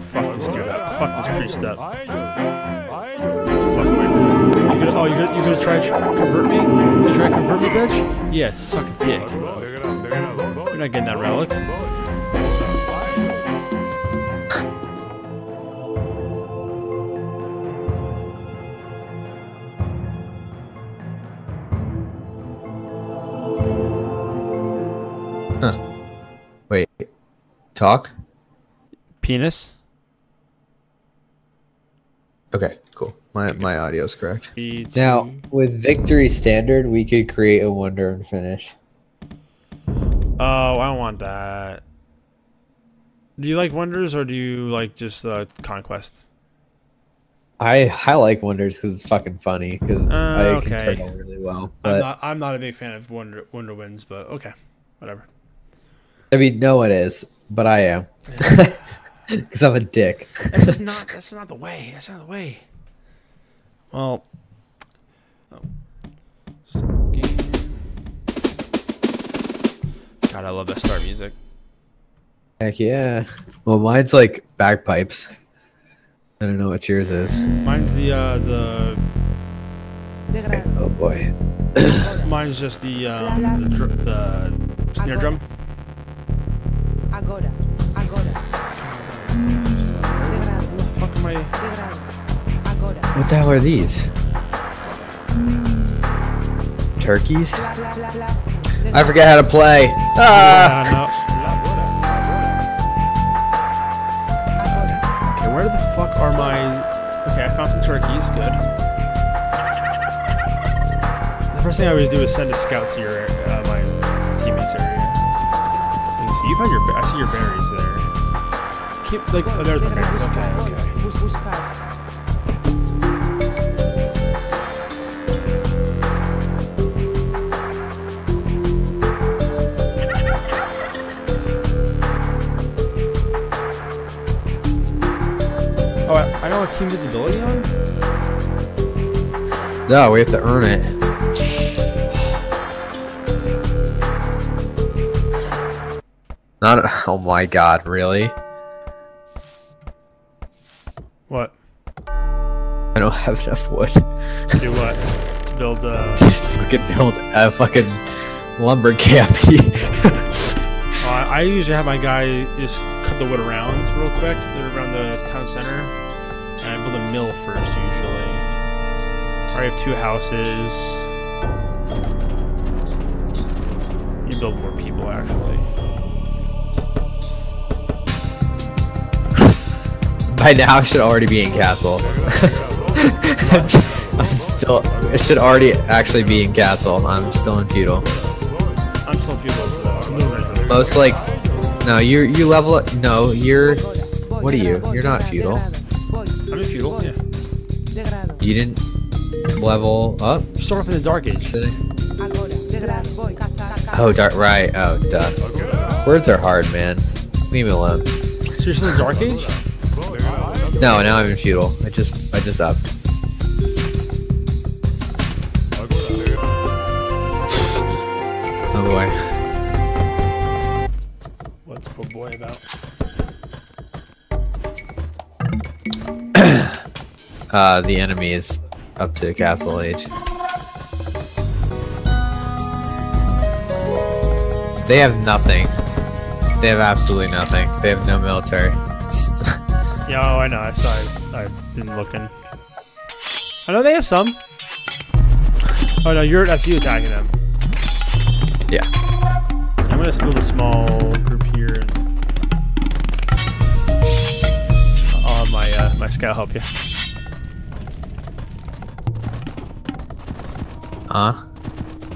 Fuck this dude up. Fuck this priest up. Fuck me. You gonna, oh, you gonna, you gonna try to convert me? You try to convert me, bitch? Yeah, suck a dick. You're not getting that relic. Huh. Wait, talk? Penis. Okay, cool. My my audio is correct. B Now, with victory standard, we could create a wonder and finish. Oh, I don't want that. Do you like wonders or do you like just uh, conquest? I I like wonders because it's fucking funny because Uh, I can okay. turtle really well. I'm But not. I'm not a big fan of wonder wonder wins, but okay, whatever. I mean, no one is, but I am because I'm a dick. That's just not. That's not the way. That's not the way. Well. oh. So, game. God, I love that start music. Heck yeah. Well, mine's like bagpipes. I don't know what yours is. Mine's the uh, the. Oh boy. Mine's just the um, the, dr- the snare drum. Agora, What the fuck am I? degrado, agora. What the hell are these? Turkeys? I forget how to play. Ah! I don't know. Okay, where the fuck are my? Okay, I found some turkeys. Good. The first thing I always do is send a scout to your uh, my teammates area. You see you've had your. I see your berries there. Keep like. Oh, there's my berries. Okay, okay. Bus- buscar. Oh, I, I don't have team visibility on. No, we have to earn it. Not. Oh my god, really? Have enough wood Do what? To build. Uh, to fucking build a fucking lumber camp. Uh, I usually have my guy just cut the wood around real quick, they're around the town center, and I build a mill first usually. I have two houses. You build more people actually. By now, I should already be in castle. I'm still. I should already actually be in castle. I'm still in feudal. I'm still feudal. I'm doing right there. Most like, no, you're you level. up- No, you're. What are you? You're not feudal. I'm in feudal. Yeah. You didn't level up. Start off in the dark age. Oh, dark. Right. Oh, duh. Words are hard, man. Leave me alone. So you're still in the dark age? No, now I'm in feudal. I just, Just up. Oh boy. What's a boy about? Uh, the enemy is up to castle age. They have nothing. They have absolutely nothing. They have no military. Yeah, oh, I know. I saw. I've been looking. I know they have some. Oh no, you're that's you attacking them. yeah. I'm gonna build a small group here. And I'll have my uh, my scout help you. Huh?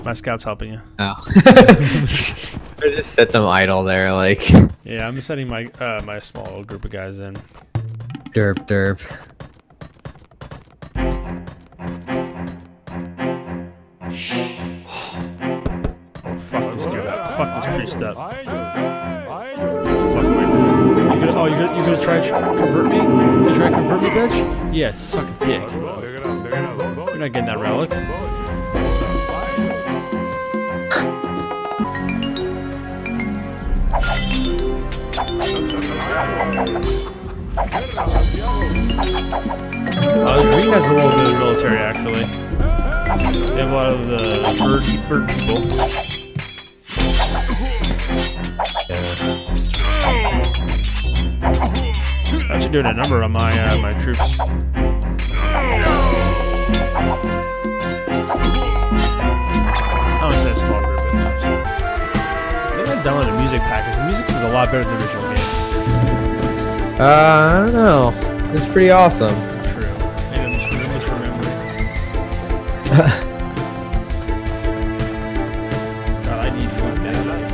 My scout's helping you. Oh. I just set them idle there, like Yeah, I'm sending my uh, my small group of guys in. Derp derp. Fuck this dude up. Fuck this priest up. Fuck me. You gonna, oh, you gonna, you gonna try to convert me? You try to convert me, bitch? Yeah, suck a dick. You're not getting that relic. Has a little bit of military actually. They have a lot of the bird, bird people. i Actually doing a number on my uh, my troops. I small group. I think I downloaded a music package. The music is a lot better than the original game. Uh, I don't know. It's pretty awesome. God, I need food badly.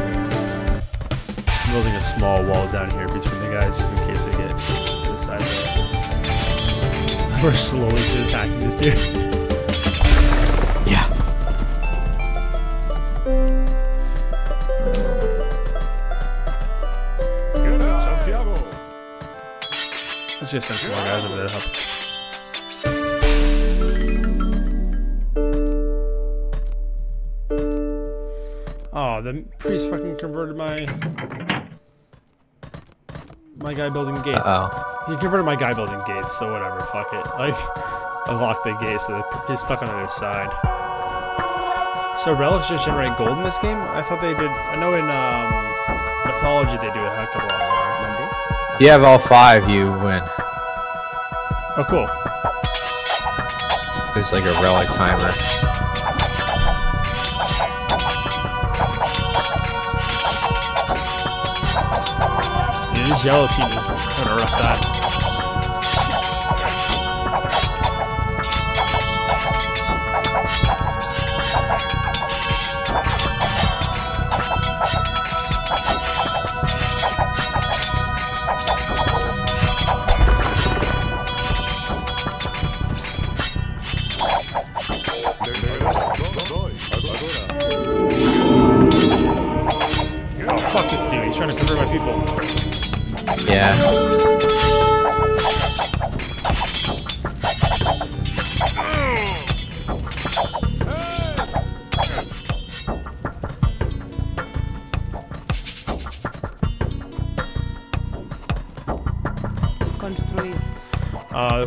I'm building a small wall down here between the guys just in case they get to the side. We're slowly just attacking this dude. Yeah. Santiago. Let's just send some more guys over there to help. The priest fucking converted my my guy building gates. Uh He converted my guy building gates, so whatever, fuck it. Like, I locked the gates, so he's stuck on the other side. So relics just generate gold in this game? I thought they did. I know in um, mythology they do a heck of a lot more. oh. You have all five, you win. Oh, cool. There's like a relic timer. This yellow team is kind of rough that.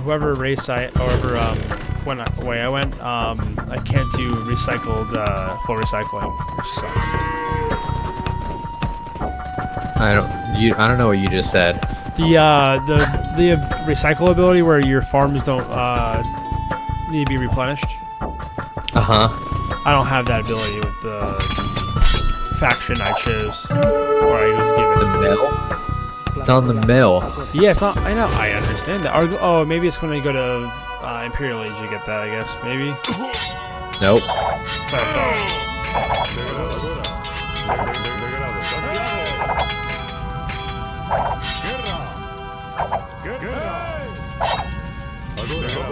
Whoever race I, however, um, when I, way I went, um, I can't do recycled, uh, full recycling, which sucks. I don't. You. I don't know what you just said. The, uh, the, the recycle ability where your farms don't, uh, need to be replenished. Uh huh. I don't have that ability with the faction I chose, or I was given. The mill. It's on the mill. Yeah. I know. I understand that. Oh, maybe it's when I go to uh, Imperial Age you get that. I guess maybe. Nope. Uh,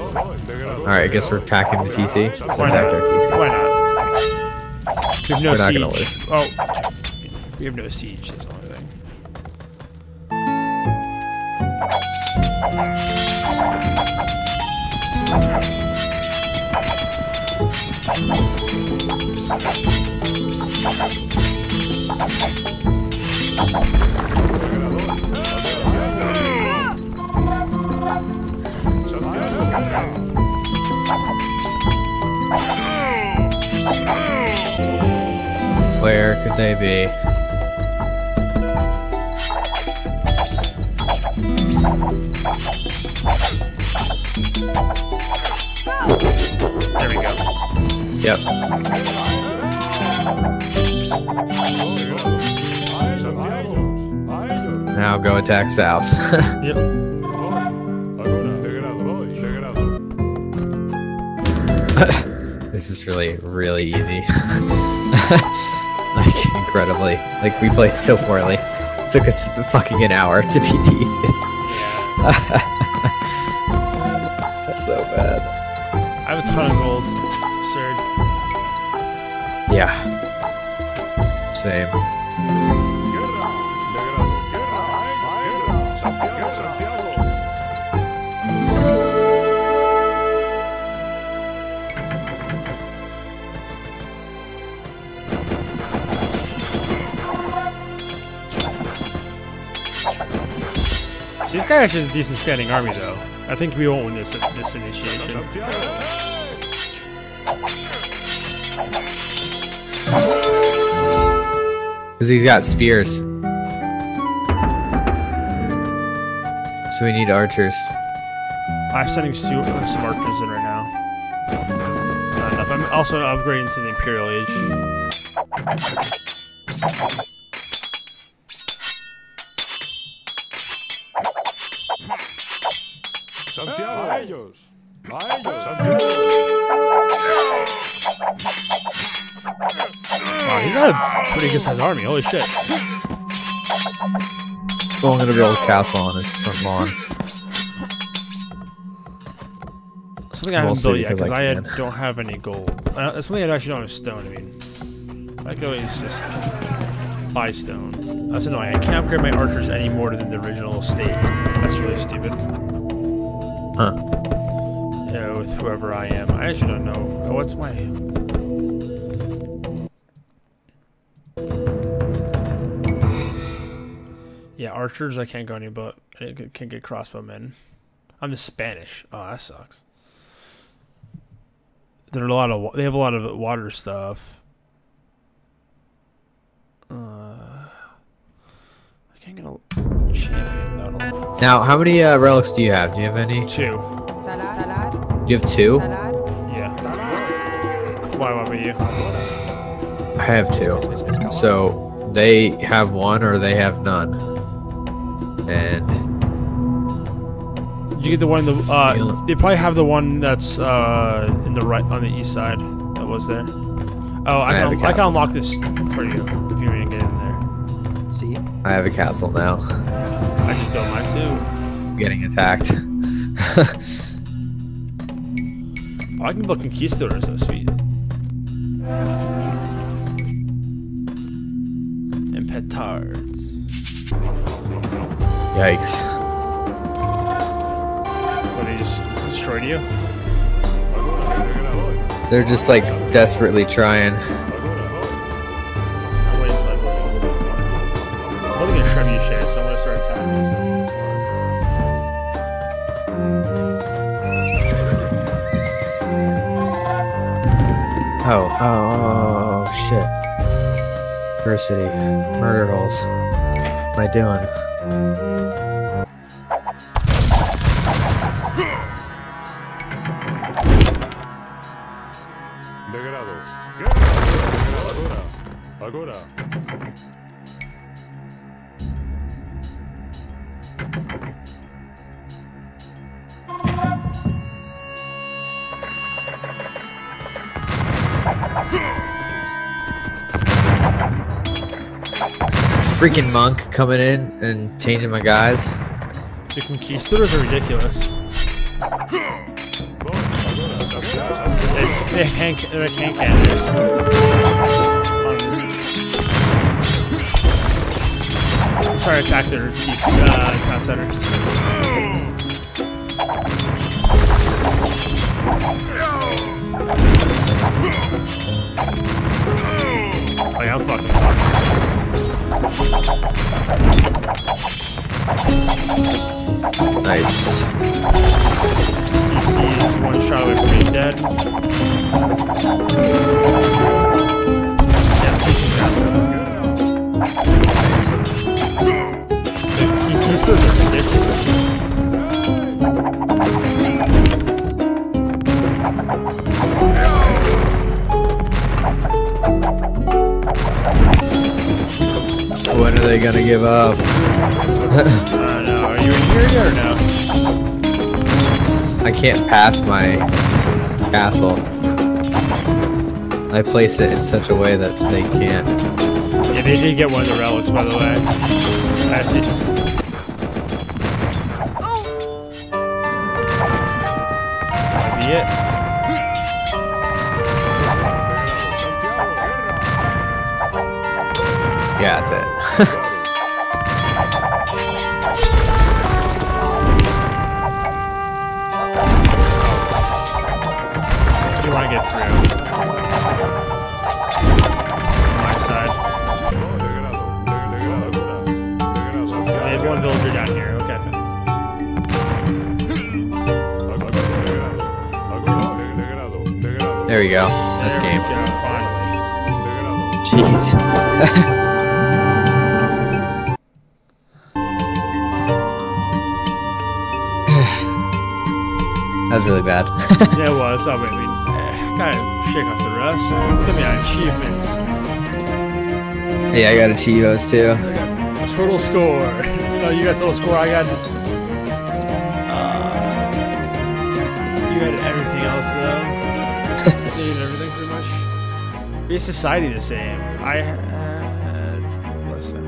All right. I guess we're attacking the TC. Let's Why attack not? our TC. Why not? We have no We're not siege. gonna lose. Oh, we have no siege. That's the Where could they be? Yep. Now go attack south. Yep. this is really, really easy. like incredibly. Like we played so poorly. It took us fucking an hour to beat these. That's so bad. I have a ton of gold. Yeah. Same. Guys guy actually has a decent standing army, though. I think we won't win this this initiation. Because he's got spears. So we need archers. I'm sending su- some archers in right now. Not enough. I'm also upgrading to the Imperial Age. Santiago. A ellos. A ellos. Santiago. Wow, he's got a pretty good sized army. Holy shit. Oh, I'm gonna build a castle on his front lawn. Something I haven't Mostly built yet because I I, don't have any gold. Uh, that's something I actually don't have stone. I mean, I can always just buy stone. That's annoying. I can't upgrade my archers any more than the original state. That's really stupid. Huh. Yeah, with whoever I am. I actually don't know. Oh, what's my. Archers I can't go any but I can't get crossbowmen. I'm the Spanish. Oh, that sucks. There are a lot of they have a lot of water stuff. Uh, I can't get a champion though. Now, how many uh, relics do you have? Do you have any? Two. You have two? Yeah. Why? What about you? I have two. So they have one or they have none. And You get the one in the. Uh, they probably have the one that's uh in the right on the east side that was there. Oh, I, I have can, a I can unlock this for you if you want to get in there. See? I have a castle now. I just built mine too. I'm getting attacked. Oh, I can build conquistadors. That's sweet. And petards. Yikes. What they just destroyed you? They're just like desperately trying. I'm waiting until I build it. I'm holding so I'm gonna start attacking. Oh, oh, oh, shit. Diversity. Murder holes. What am I doing? Freaking monk coming in and changing my guys. The conquistadors are ridiculous. They, they can't, they can't cannons. Um, try to attack their east uh, When are they gonna give up? I don't. Are you in here or no? I can't pass my castle. I place it in such a way that they can't. Yeah, they did get one of the relics, by the way. Might be it. Yeah, that's it. get through. My side. They have one villager down here. There we go. That's there game. Go, Jeez. That was really bad. yeah, it was. I'll wait. gotta shake off the rust. Look at me on achievements. yeah, I got a Chivos too. Total score. No, you got total score. I got. Uh, you had everything else though. you had everything pretty much. Base society the same. I had less than.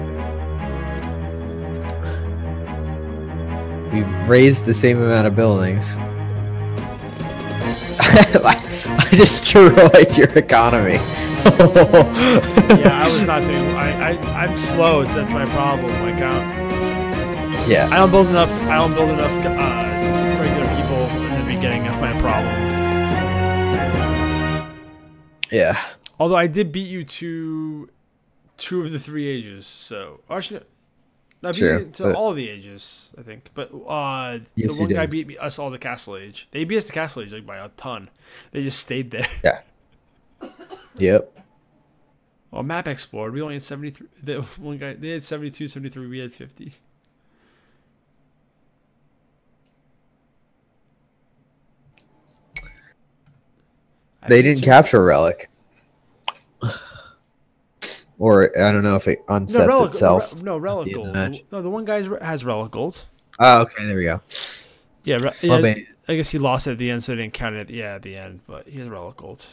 We raised the same amount of buildings. I just destroyed your economy. Yeah, I was not doing. I, I I'm slow. That's my problem. Like um, yeah. I don't build enough. I don't build enough uh, regular people in the beginning. That's my problem. Yeah. Although I did beat you to two of the three ages, so actually, no, I beat Sure, you to but- all the ages, I think. But uh, Yes, the one guy beat me, us all the castle age. They beat us the castle age like by a ton. They just stayed there. Yeah. Yep. Well, map explored. We only had seventy three. The one guy they had 72, 73. We had fifty. They didn't capture Relic. Or I don't know if it unsets no, itself. Re- no, relic the gold. No, the one guy has relic gold. Oh, okay, there we go. Yeah, yeah. I guess he lost it at the end, so I didn't count it. Yeah, at the end, but he has relic gold.